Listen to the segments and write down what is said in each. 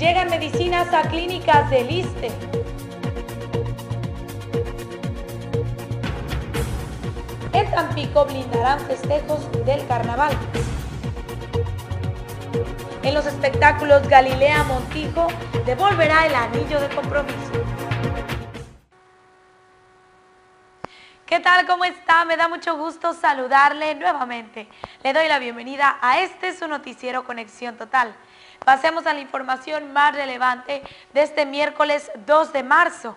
medicinas a clínicas del ISTE. En Tampico blindarán festejos del carnaval. En los espectáculos Galilea Montijo devolverá el anillo de compromiso. ¿Qué tal? ¿Cómo está? Me da mucho gusto saludarle nuevamente. Le doy la bienvenida a este su noticiero Conexión Total. Pasemos a la información más relevante de este miércoles 2 de marzo.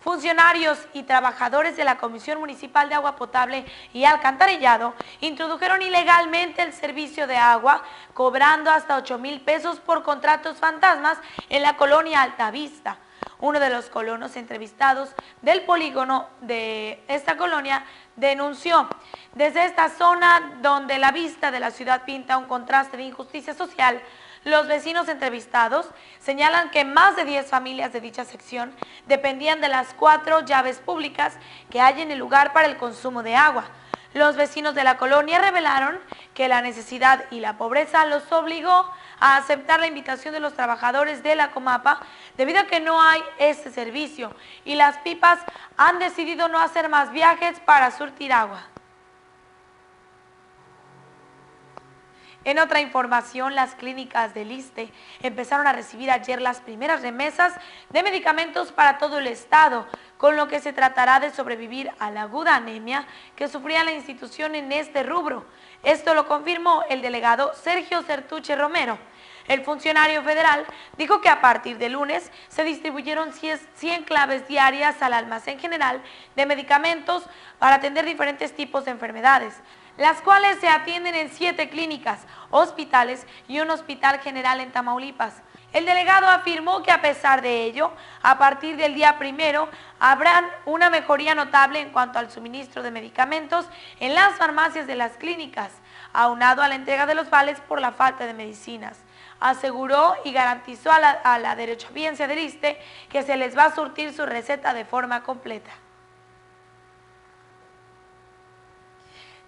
Funcionarios y trabajadores de la Comisión Municipal de Agua Potable y Alcantarillado introdujeron ilegalmente el servicio de agua, cobrando hasta 8 mil pesos por contratos fantasmas en la colonia Altavista. Uno de los colonos entrevistados del polígono de esta colonia denunció desde esta zona donde la vista de la ciudad pinta un contraste de injusticia social, los vecinos entrevistados señalan que más de 10 familias de dicha sección dependían de las cuatro llaves públicas que hay en el lugar para el consumo de agua. Los vecinos de la colonia revelaron que la necesidad y la pobreza los obligó a aceptar la invitación de los trabajadores de la Comapa debido a que no hay este servicio y las pipas han decidido no hacer más viajes para surtir agua. En otra información, las clínicas del ISTE empezaron a recibir ayer las primeras remesas de medicamentos para todo el estado, con lo que se tratará de sobrevivir a la aguda anemia que sufría la institución en este rubro. Esto lo confirmó el delegado Sergio Certuche Romero. El funcionario federal dijo que a partir de lunes se distribuyeron 100 claves diarias al almacén general de medicamentos para atender diferentes tipos de enfermedades las cuales se atienden en siete clínicas, hospitales y un hospital general en Tamaulipas. El delegado afirmó que a pesar de ello, a partir del día primero habrá una mejoría notable en cuanto al suministro de medicamentos en las farmacias de las clínicas, aunado a la entrega de los vales por la falta de medicinas. Aseguró y garantizó a la, a la del ISTE que se les va a surtir su receta de forma completa.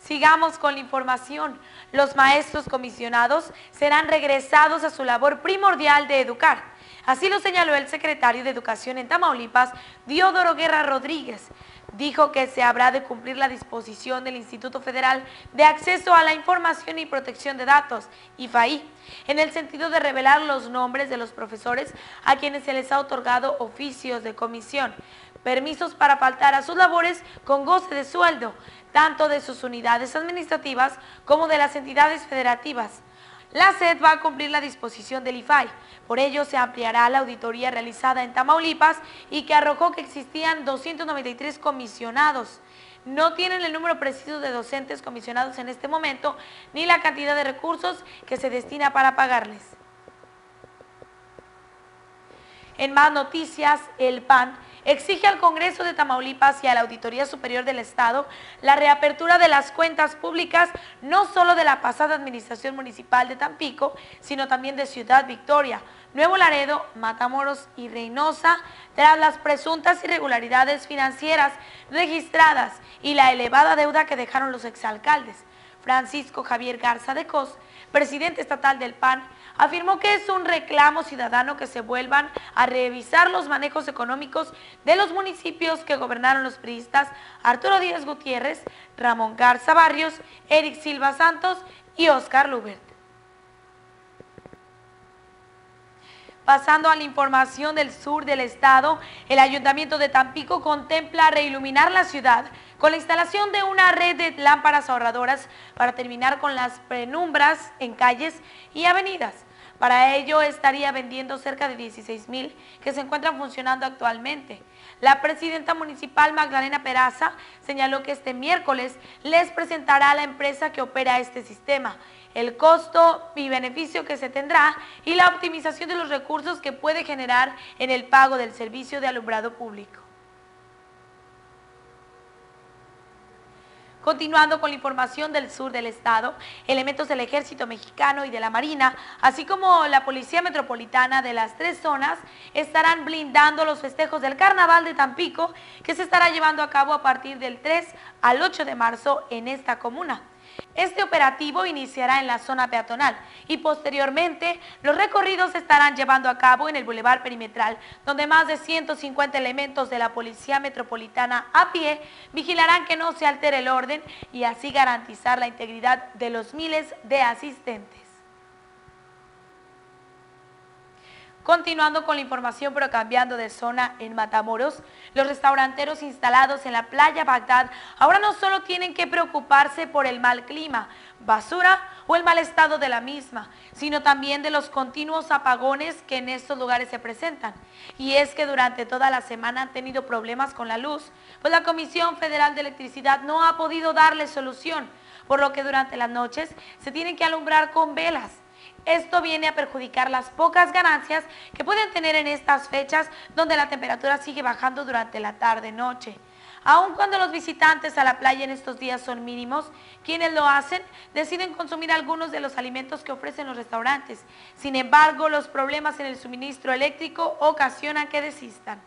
Sigamos con la información. Los maestros comisionados serán regresados a su labor primordial de educar. Así lo señaló el secretario de Educación en Tamaulipas, Diodoro Guerra Rodríguez. Dijo que se habrá de cumplir la disposición del Instituto Federal de Acceso a la Información y Protección de Datos, IFAI, en el sentido de revelar los nombres de los profesores a quienes se les ha otorgado oficios de comisión, permisos para faltar a sus labores con goce de sueldo, tanto de sus unidades administrativas como de las entidades federativas. La SED va a cumplir la disposición del IFAI, por ello se ampliará la auditoría realizada en Tamaulipas y que arrojó que existían 293 comisionados. No tienen el número preciso de docentes comisionados en este momento ni la cantidad de recursos que se destina para pagarles. En más noticias, el PAN exige al Congreso de Tamaulipas y a la Auditoría Superior del Estado la reapertura de las cuentas públicas no solo de la pasada Administración Municipal de Tampico, sino también de Ciudad Victoria, Nuevo Laredo, Matamoros y Reynosa, tras las presuntas irregularidades financieras registradas y la elevada deuda que dejaron los exalcaldes. Francisco Javier Garza de Cos, presidente estatal del PAN, afirmó que es un reclamo ciudadano que se vuelvan a revisar los manejos económicos de los municipios que gobernaron los priistas Arturo Díaz Gutiérrez, Ramón Garza Barrios, Eric Silva Santos y Oscar Lubert. Pasando a la información del sur del estado, el ayuntamiento de Tampico contempla reiluminar la ciudad con la instalación de una red de lámparas ahorradoras para terminar con las penumbras en calles y avenidas. Para ello estaría vendiendo cerca de 16 mil que se encuentran funcionando actualmente. La presidenta municipal Magdalena Peraza señaló que este miércoles les presentará a la empresa que opera este sistema el costo y beneficio que se tendrá y la optimización de los recursos que puede generar en el pago del servicio de alumbrado público. Continuando con la información del sur del estado, elementos del ejército mexicano y de la marina, así como la policía metropolitana de las tres zonas, estarán blindando los festejos del carnaval de Tampico, que se estará llevando a cabo a partir del 3 al 8 de marzo en esta comuna. Este operativo iniciará en la zona peatonal y posteriormente los recorridos se estarán llevando a cabo en el Boulevard Perimetral, donde más de 150 elementos de la Policía Metropolitana a pie vigilarán que no se altere el orden y así garantizar la integridad de los miles de asistentes. Continuando con la información, pero cambiando de zona en Matamoros, los restauranteros instalados en la playa Bagdad ahora no solo tienen que preocuparse por el mal clima, basura o el mal estado de la misma, sino también de los continuos apagones que en estos lugares se presentan. Y es que durante toda la semana han tenido problemas con la luz, pues la Comisión Federal de Electricidad no ha podido darle solución, por lo que durante las noches se tienen que alumbrar con velas. Esto viene a perjudicar las pocas ganancias que pueden tener en estas fechas donde la temperatura sigue bajando durante la tarde-noche. Aun cuando los visitantes a la playa en estos días son mínimos, quienes lo hacen deciden consumir algunos de los alimentos que ofrecen los restaurantes. Sin embargo, los problemas en el suministro eléctrico ocasionan que desistan.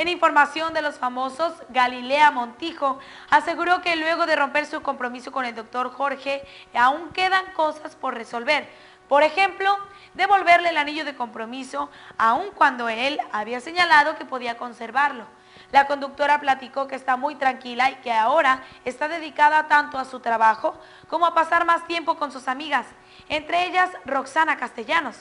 En información de los famosos, Galilea Montijo aseguró que luego de romper su compromiso con el doctor Jorge, aún quedan cosas por resolver. Por ejemplo, devolverle el anillo de compromiso, aun cuando él había señalado que podía conservarlo. La conductora platicó que está muy tranquila y que ahora está dedicada tanto a su trabajo como a pasar más tiempo con sus amigas, entre ellas Roxana Castellanos.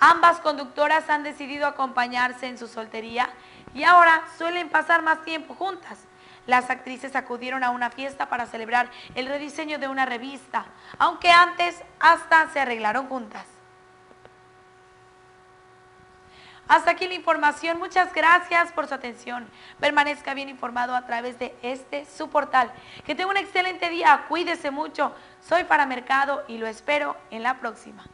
Ambas conductoras han decidido acompañarse en su soltería y ahora suelen pasar más tiempo juntas. Las actrices acudieron a una fiesta para celebrar el rediseño de una revista, aunque antes hasta se arreglaron juntas. Hasta aquí la información. Muchas gracias por su atención. Permanezca bien informado a través de este su portal. Que tenga un excelente día. Cuídese mucho. Soy para Mercado y lo espero en la próxima.